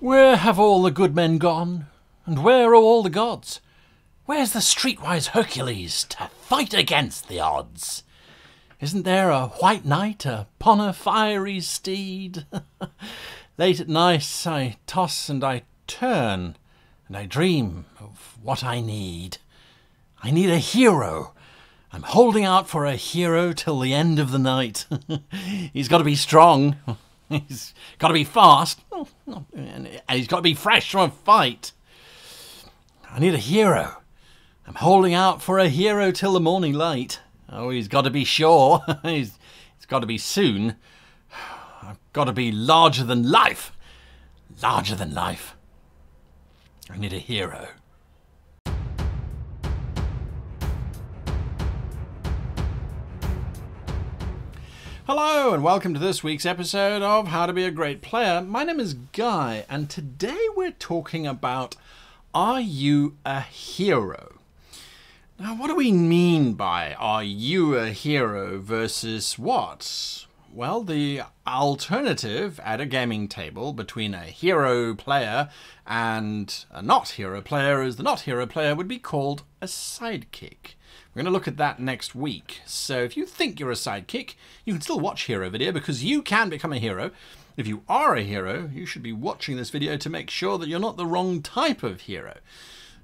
Where have all the good men gone? And where are all the gods? Where's the streetwise Hercules to fight against the odds? Isn't there a white knight upon a fiery steed? Late at night I toss and I turn, and I dream of what I need. I need a hero. I'm holding out for a hero till the end of the night. He's got to be strong. He's got to be fast. And he's got to be fresh from a fight. I need a hero. I'm holding out for a hero till the morning light. Oh, he's got to be sure. he's, he's got to be soon. I've got to be larger than life. Larger than life. I need a hero. Hello, and welcome to this week's episode of How to Be a Great Player. My name is Guy, and today we're talking about Are You a Hero? Now, what do we mean by are you a hero versus what? Well, the alternative at a gaming table between a hero player and a not hero player is the not hero player would be called a sidekick. We're going to look at that next week. So if you think you're a sidekick, you can still watch Hero Video because you can become a hero. If you are a hero, you should be watching this video to make sure that you're not the wrong type of hero.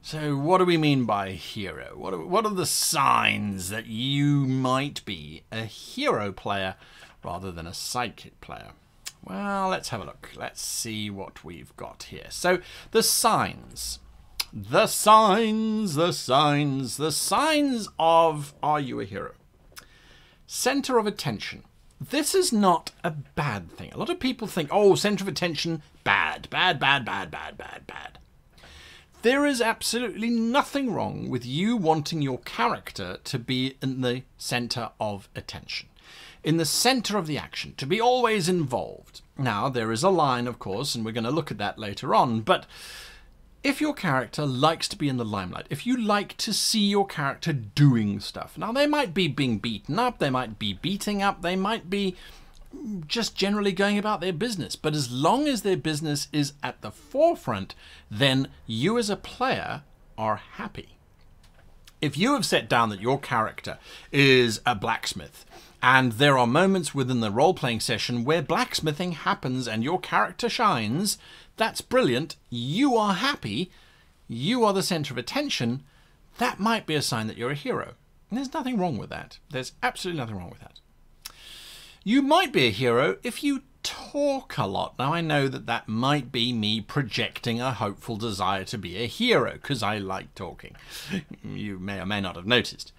So, what do we mean by hero? What are, what are the signs that you might be a hero player rather than a sidekick player? Well, let's have a look. Let's see what we've got here. So, the signs. The signs, the signs, the signs of Are You a Hero? Center of attention. This is not a bad thing. A lot of people think, oh, center of attention, bad, bad, bad, bad, bad, bad, bad. There is absolutely nothing wrong with you wanting your character to be in the center of attention, in the center of the action, to be always involved. Now, there is a line, of course, and we're going to look at that later on, but if your character likes to be in the limelight, if you like to see your character doing stuff, now they might be being beaten up, they might be beating up, they might be just generally going about their business. But as long as their business is at the forefront, then you as a player are happy. If you have set down that your character is a blacksmith, and there are moments within the role playing session where blacksmithing happens and your character shines, that's brilliant. You are happy. You are the center of attention. That might be a sign that you're a hero. And there's nothing wrong with that. There's absolutely nothing wrong with that. You might be a hero if you talk a lot. Now, I know that that might be me projecting a hopeful desire to be a hero because I like talking. you may or may not have noticed.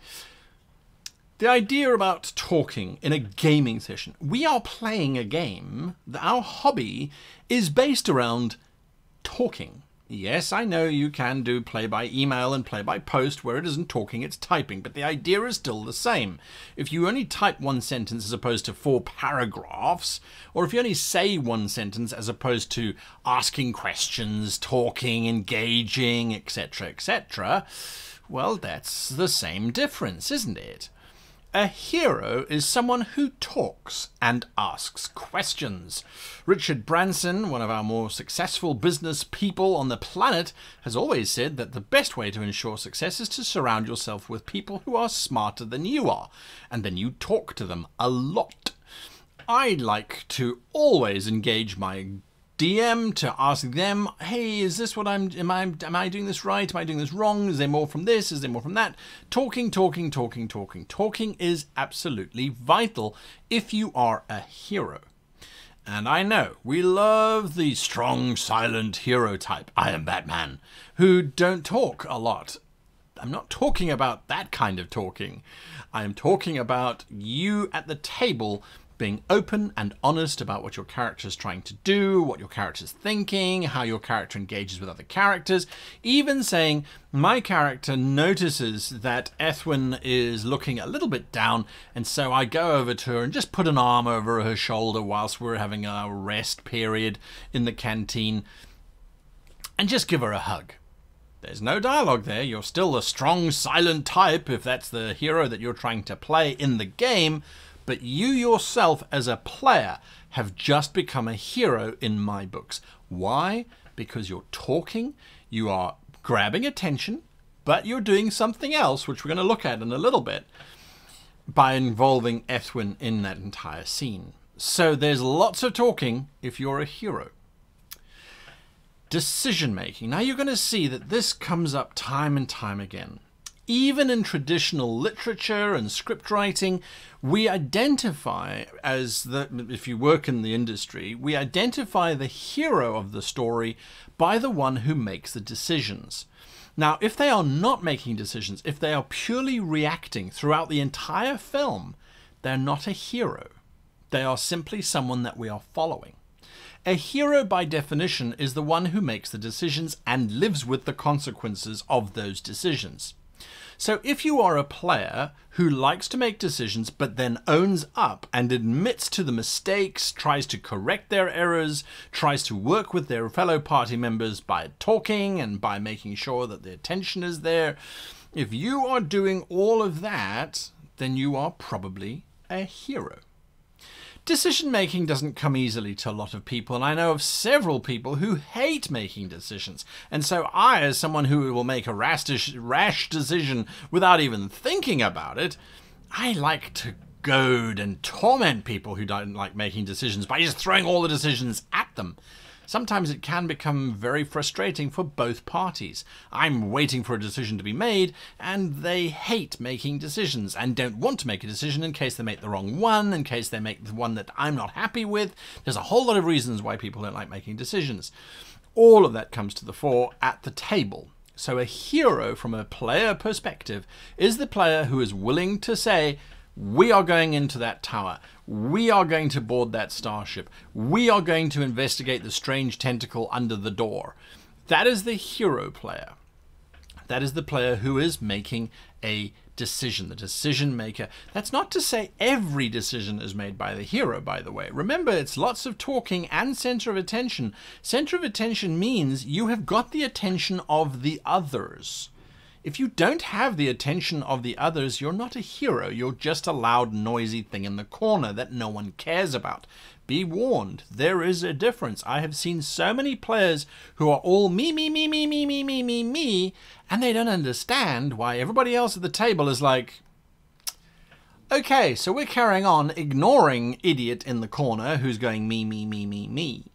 The idea about talking in a gaming session. We are playing a game. Our hobby is based around talking. Yes, I know you can do play by email and play by post where it isn't talking, it's typing, but the idea is still the same. If you only type one sentence as opposed to four paragraphs, or if you only say one sentence as opposed to asking questions, talking, engaging, etc., etc., well, that's the same difference, isn't it? A hero is someone who talks and asks questions. Richard Branson, one of our more successful business people on the planet, has always said that the best way to ensure success is to surround yourself with people who are smarter than you are, and then you talk to them a lot. I like to always engage my DM to ask them, hey, is this what I'm, am I, am I doing this right? Am I doing this wrong? Is there more from this? Is there more from that? Talking, talking, talking, talking. Talking is absolutely vital if you are a hero. And I know we love the strong, silent hero type, I am Batman, who don't talk a lot. I'm not talking about that kind of talking. I am talking about you at the table being open and honest about what your character is trying to do, what your character is thinking, how your character engages with other characters, even saying, my character notices that Ethwin is looking a little bit down, and so I go over to her and just put an arm over her shoulder whilst we're having a rest period in the canteen, and just give her a hug. There's no dialogue there. You're still a strong, silent type if that's the hero that you're trying to play in the game, but you yourself as a player have just become a hero in my books. Why? because you're talking, you are grabbing attention, but you're doing something else, which we're going to look at in a little bit, by involving Ethwin in that entire scene. So there's lots of talking if you're a hero. Decision making. Now you're going to see that this comes up time and time again. Even in traditional literature and script writing, we identify as the, if you work in the industry, we identify the hero of the story by the one who makes the decisions. Now, if they are not making decisions, if they are purely reacting throughout the entire film, they're not a hero. They are simply someone that we are following. A hero, by definition, is the one who makes the decisions and lives with the consequences of those decisions. So if you are a player who likes to make decisions but then owns up and admits to the mistakes, tries to correct their errors, tries to work with their fellow party members by talking and by making sure that the attention is there, if you are doing all of that, then you are probably a hero. Decision making doesn't come easily to a lot of people, and I know of several people who hate making decisions. And so, I, as someone who will make a rash, rash decision without even thinking about it, I like to goad and torment people who don't like making decisions by just throwing all the decisions at them. Sometimes it can become very frustrating for both parties. I'm waiting for a decision to be made, and they hate making decisions and don't want to make a decision in case they make the wrong one, in case they make the one that I'm not happy with. There's a whole lot of reasons why people don't like making decisions. All of that comes to the fore at the table. So, a hero from a player perspective is the player who is willing to say, we are going into that tower. We are going to board that starship. We are going to investigate the strange tentacle under the door. That is the hero player. That is the player who is making a decision, the decision maker. That's not to say every decision is made by the hero, by the way. Remember, it's lots of talking and center of attention. Center of attention means you have got the attention of the others. If you don't have the attention of the others, you're not a hero. You're just a loud, noisy thing in the corner that no one cares about. Be warned, there is a difference. I have seen so many players who are all me, me, me, me, me, me, me, me, me, and they don't understand why everybody else at the table is like, okay, so we're carrying on ignoring idiot in the corner who's going me, me, me, me, me.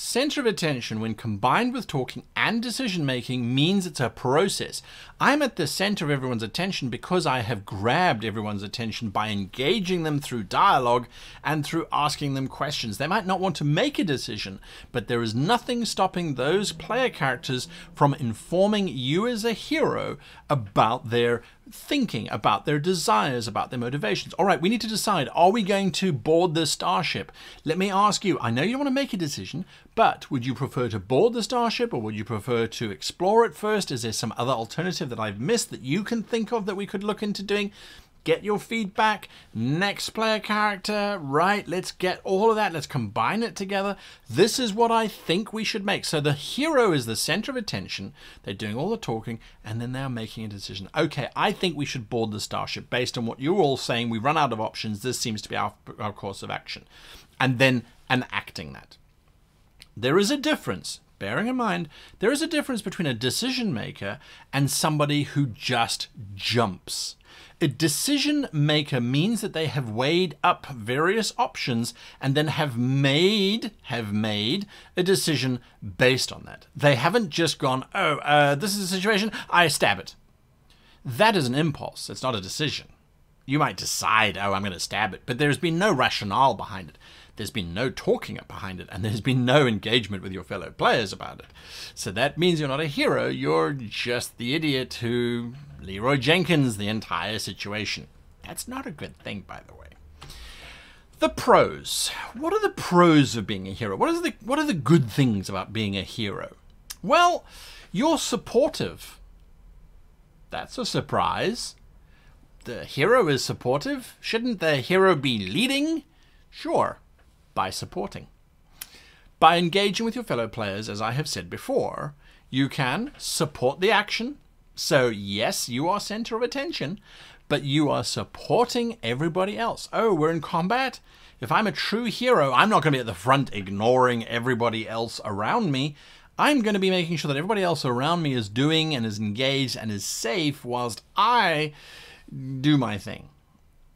Center of attention, when combined with talking and decision making, means it's a process. I'm at the center of everyone's attention because I have grabbed everyone's attention by engaging them through dialogue and through asking them questions. They might not want to make a decision, but there is nothing stopping those player characters from informing you as a hero about their thinking about their desires, about their motivations. All right, we need to decide are we going to board the starship? Let me ask you I know you don't want to make a decision, but would you prefer to board the starship or would you prefer to explore it first? Is there some other alternative that I've missed that you can think of that we could look into doing? get your feedback, next player character, right? Let's get all of that. Let's combine it together. This is what I think we should make. So the hero is the center of attention. They're doing all the talking and then they're making a decision. Okay, I think we should board the starship based on what you're all saying. We run out of options. This seems to be our, our course of action. And then enacting that. There is a difference bearing in mind there is a difference between a decision maker and somebody who just jumps. A decision maker means that they have weighed up various options and then have made have made a decision based on that. They haven't just gone, "Oh, uh, this is a situation. I stab it." That is an impulse. It's not a decision. You might decide, "Oh, I'm going to stab it," but there's been no rationale behind it there's been no talking up behind it, and there's been no engagement with your fellow players about it. So that means you're not a hero, you're just the idiot who Leeroy Jenkins the entire situation. That's not a good thing, by the way. The pros. What are the pros of being a hero? What are the what are the good things about being a hero? Well, you're supportive. That's a surprise. The hero is supportive. Shouldn't the hero be leading? Sure by supporting. By engaging with your fellow players, as I have said before, you can support the action. So, yes, you are center of attention, but you are supporting everybody else. Oh, we're in combat? If I'm a true hero, I'm not going to be at the front ignoring everybody else around me. I'm going to be making sure that everybody else around me is doing and is engaged and is safe whilst I do my thing.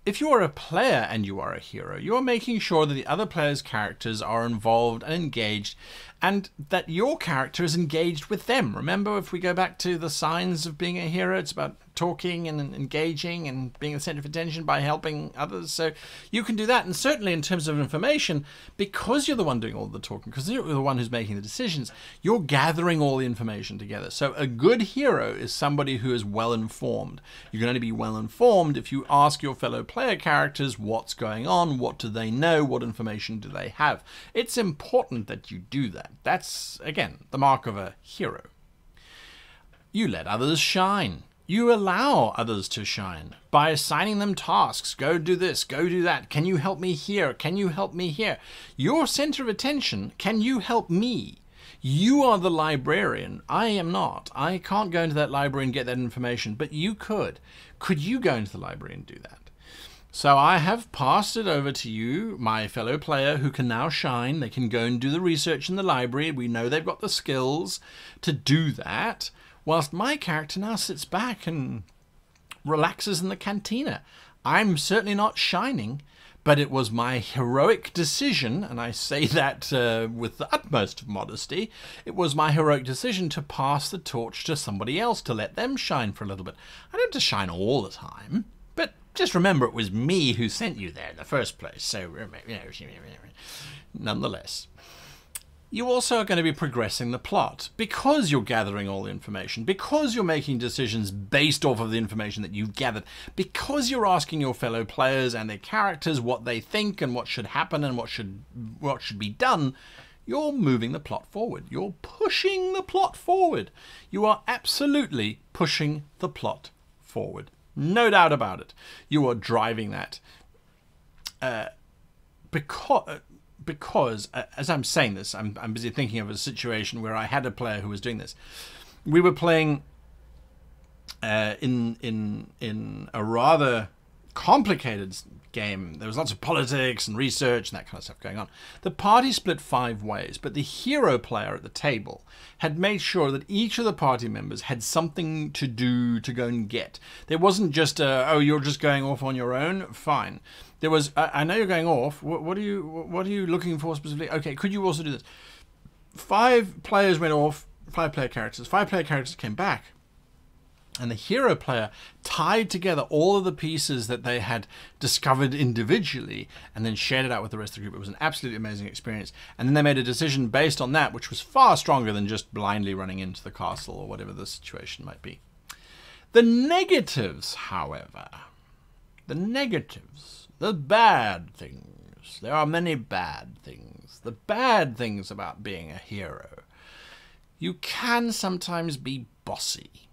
If you are a player and you are a hero, you are making sure that the other players' characters are involved and engaged and that your character is engaged with them. Remember, if we go back to the signs of being a hero, it's about talking and engaging and being the center of attention by helping others. So you can do that. And certainly in terms of information, because you're the one doing all the talking, because you're the one who's making the decisions, you're gathering all the information together. So a good hero is somebody who is well informed. You can only be well informed if you ask your fellow player characters what's going on, what do they know, what information do they have. It's important that you do that. That's, again, the mark of a hero. You let others shine. You allow others to shine by assigning them tasks. Go do this, go do that. Can you help me here? Can you help me here? Your center of attention, can you help me? You are the librarian. I am not. I can't go into that library and get that information, but you could. Could you go into the library and do that? So I have passed it over to you, my fellow player, who can now shine. They can go and do the research in the library. We know they've got the skills to do that, whilst my character now sits back and relaxes in the cantina. I'm certainly not shining, but it was my heroic decision, and I say that uh, with the utmost modesty, it was my heroic decision to pass the torch to somebody else, to let them shine for a little bit. I don't have to shine all the time. Just remember, it was me who sent you there in the first place. So, nonetheless, you also are going to be progressing the plot because you're gathering all the information, because you're making decisions based off of the information that you've gathered, because you're asking your fellow players and their characters what they think and what should happen and what should what should be done. You're moving the plot forward. You're pushing the plot forward. You are absolutely pushing the plot forward. No doubt about it. You are driving that. Uh, because, because uh, as I'm saying this, I'm, I'm busy thinking of a situation where I had a player who was doing this. We were playing uh, in in in a rather complicated game. There was lots of politics and research and that kind of stuff going on. The party split five ways, but the hero player at the table had made sure that each of the party members had something to do to go and get. There wasn't just a, oh, you're just going off on your own. Fine. There was, I know you're going off. What, what are you, what are you looking for specifically? Okay, could you also do this? Five players went off, five player characters. Five player characters came back and the hero player tied together all of the pieces that they had discovered individually and then shared it out with the rest of the group. It was an absolutely amazing experience. And then they made a decision based on that, which was far stronger than just blindly running into the castle or whatever the situation might be. The negatives, however, the negatives, the bad things, there are many bad things. The bad things about being a hero. You can sometimes be bossy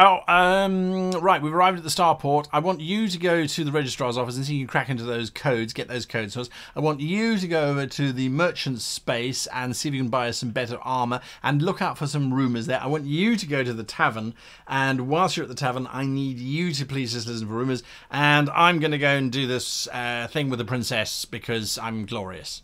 Oh, um, right. We've arrived at the starport. I want you to go to the registrar's office and see if you can crack into those codes, get those codes for us. I want you to go over to the merchant's space and see if you can buy us some better armor and look out for some rumors there. I want you to go to the tavern, and whilst you're at the tavern, I need you to please just listen for rumors. And I'm going to go and do this uh, thing with the princess because I'm glorious.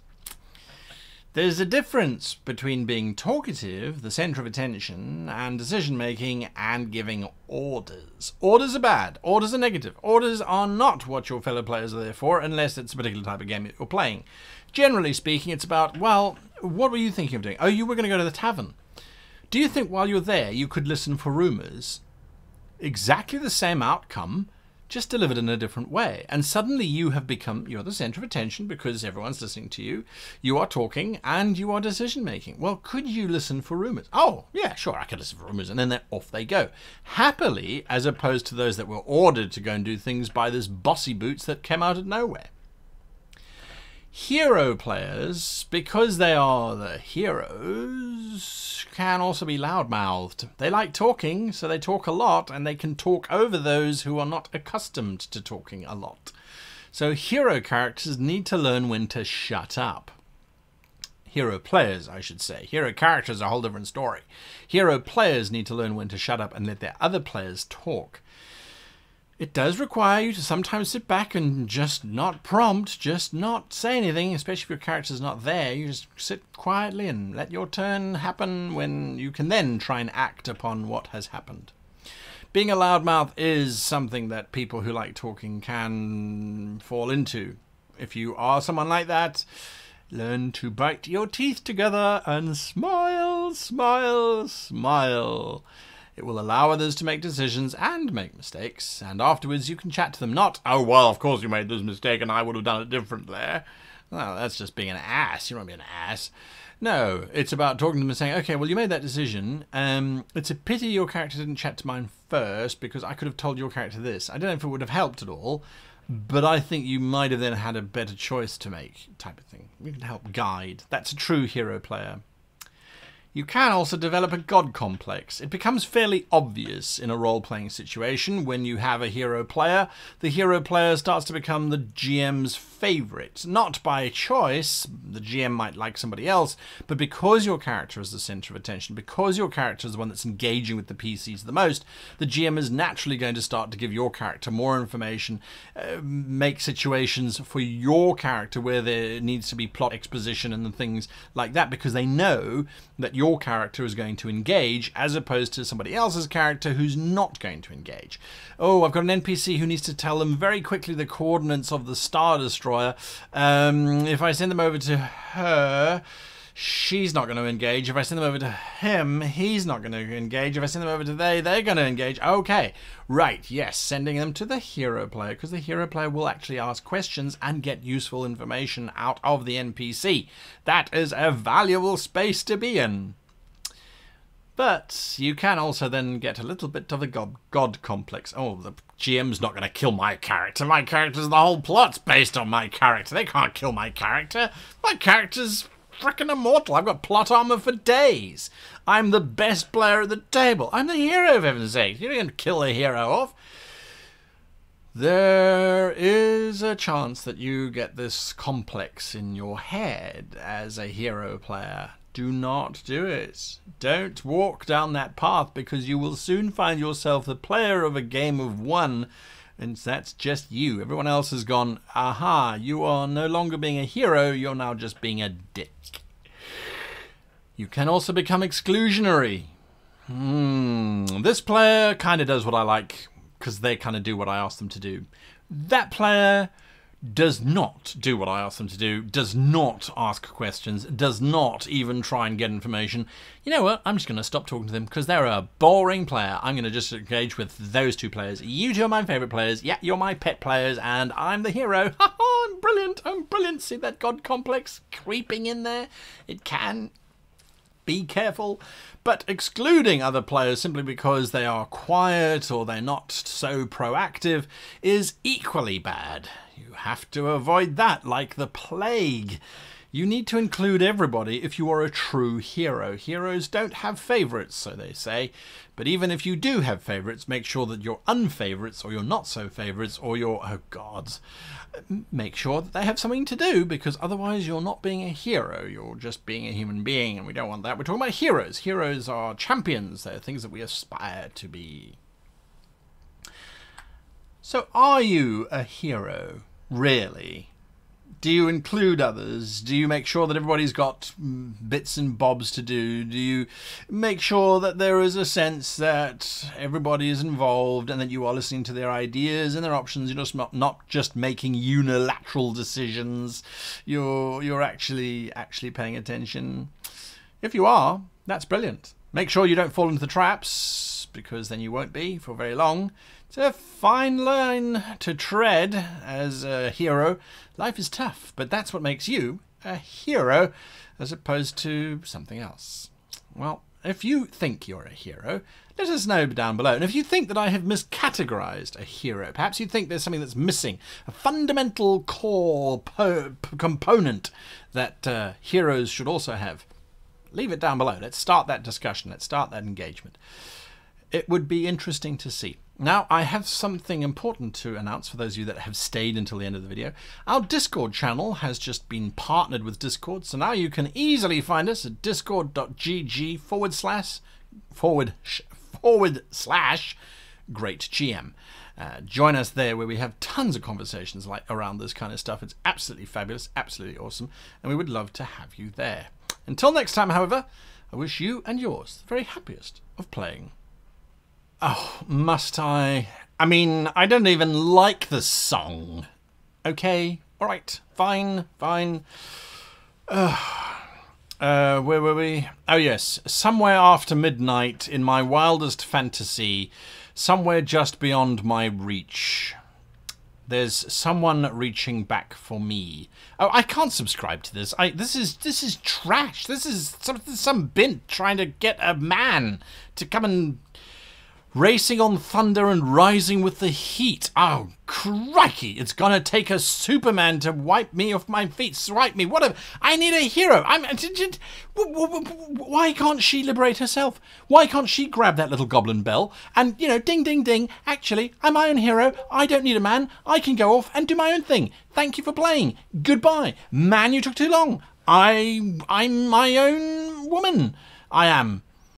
There's a difference between being talkative, the center of attention, and decision making and giving orders. Orders are bad. Orders are negative. Orders are not what your fellow players are there for, unless it's a particular type of game you're playing. Generally speaking, it's about, well, what were you thinking of doing? Oh, you were going to go to the tavern. Do you think while you're there you could listen for rumors? Exactly the same outcome, just delivered in a different way. And suddenly you have become, you're the center of attention because everyone's listening to you. You are talking and you are decision making. Well, could you listen for rumors? Oh, yeah, sure, I could listen for rumors. And then they're off they go. Happily, as opposed to those that were ordered to go and do things by this bossy boots that came out of nowhere. Hero players, because they are the heroes, can also be loudmouthed. They like talking, so they talk a lot, and they can talk over those who are not accustomed to talking a lot. So hero characters need to learn when to shut up. Hero players, I should say. Hero characters are a whole different story. Hero players need to learn when to shut up and let their other players talk. It does require you to sometimes sit back and just not prompt, just not say anything, especially if your character's not there. You just sit quietly and let your turn happen when you can then try and act upon what has happened. Being a loudmouth is something that people who like talking can fall into. If you are someone like that, learn to bite your teeth together and smile, smile, smile. It will allow others to make decisions and make mistakes, and afterwards you can chat to them, not, oh, well, of course you made this mistake and I would have done it differently. Well, that's just being an ass. You don't want to be an ass. No, it's about talking to them and saying, okay, well, you made that decision. Um, it's a pity your character didn't chat to mine first because I could have told your character this. I don't know if it would have helped at all, but I think you might have then had a better choice to make, type of thing. We can help guide. That's a true hero player. You can also develop a god complex. It becomes fairly obvious in a role-playing situation when you have a hero player. The hero player starts to become the GM's favorite. Not by choice, the GM might like somebody else, but because your character is the center of attention, because your character is the one that's engaging with the PCs the most, the GM is naturally going to start to give your character more information, uh, make situations for your character where there needs to be plot exposition and things like that, because they know that your character is going to engage as opposed to somebody else's character who's not going to engage. Oh, I've got an NPC who needs to tell them very quickly the coordinates of the Star Destroyer. Um, if I send them over to her, she's not going to engage. If I send them over to him, he's not going to engage. If I send them over to they, they're going to engage. Okay, right, yes, sending them to the hero player because the hero player will actually ask questions and get useful information out of the NPC. That is a valuable space to be in. But you can also then get a little bit of a god, god complex. Oh, the GM's not going to kill my character. My character's the whole plot's based on my character. They can't kill my character. My character's freaking immortal. I've got plot armor for days. I'm the best player at the table. I'm the hero, for heaven's sake. You're going to kill a hero off. There is a chance that you get this complex in your head as a hero player. Do not do it. Don't walk down that path because you will soon find yourself the player of a game of one and that's just you. Everyone else has gone, aha, you are no longer being a hero, you're now just being a dick. You can also become exclusionary. Hmm, this player kind of does what I like because they kind of do what I ask them to do. That player does not do what I ask them to do, does not ask questions, does not even try and get information, you know what? I'm just going to stop talking to them because they're a boring player. I'm going to just engage with those two players. You two are my favourite players. Yeah, you're my pet players, and I'm the hero. I'm brilliant. I'm brilliant. See that god complex creeping in there? It can be careful. But excluding other players simply because they are quiet or they're not so proactive is equally bad. You have to avoid that like the plague. You need to include everybody if you are a true hero. Heroes don't have favourites, so they say. But even if you do have favourites, make sure that your unfavourites or your not so favourites or your, oh gods, make sure that they have something to do because otherwise you're not being a hero. You're just being a human being and we don't want that. We're talking about heroes. Heroes are champions. They're things that we aspire to be. So are you a hero? Really? Do you include others? Do you make sure that everybody's got mm, bits and bobs to do? Do you make sure that there is a sense that everybody is involved and that you are listening to their ideas and their options? You're just not, not just making unilateral decisions. You're you're actually actually paying attention. If you are, that's brilliant. Make sure you don't fall into the traps because then you won't be for very long. It's a fine line to tread as a hero. Life is tough, but that's what makes you a hero as opposed to something else. Well, if you think you're a hero, let us know down below. And if you think that I have miscategorized a hero, perhaps you think there's something that's missing, a fundamental core component that uh, heroes should also have, leave it down below. Let's start that discussion. Let's start that engagement. It would be interesting to see. Now, I have something important to announce for those of you that have stayed until the end of the video. Our Discord channel has just been partnered with Discord, so now you can easily find us at discord.gg forward slash forward forward slash great GM. Uh, join us there where we have tons of conversations like around this kind of stuff. It's absolutely fabulous, absolutely awesome, and we would love to have you there. Until next time, however, I wish you and yours the very happiest of playing. Oh, must I? I mean, I don't even like the song. Okay, alright, fine, fine. Uh, uh, where were we? Oh, yes. Somewhere after midnight, in my wildest fantasy, somewhere just beyond my reach, there's someone reaching back for me. Oh, I can't subscribe to this. I this is this is trash. This is some some bint trying to get a man to come and racing on thunder and rising with the heat. Oh, crikey, it's gonna take a Superman to wipe me off my feet, swipe me, whatever. I need a hero. I'm. Why can't she liberate herself? Why can't she grab that little goblin bell and, you know, ding, ding, ding, actually, I'm my own hero. I don't need a man. I can go off and do my own thing. Thank you for playing. Goodbye. Man, you took too long. I, I'm my own woman. I am.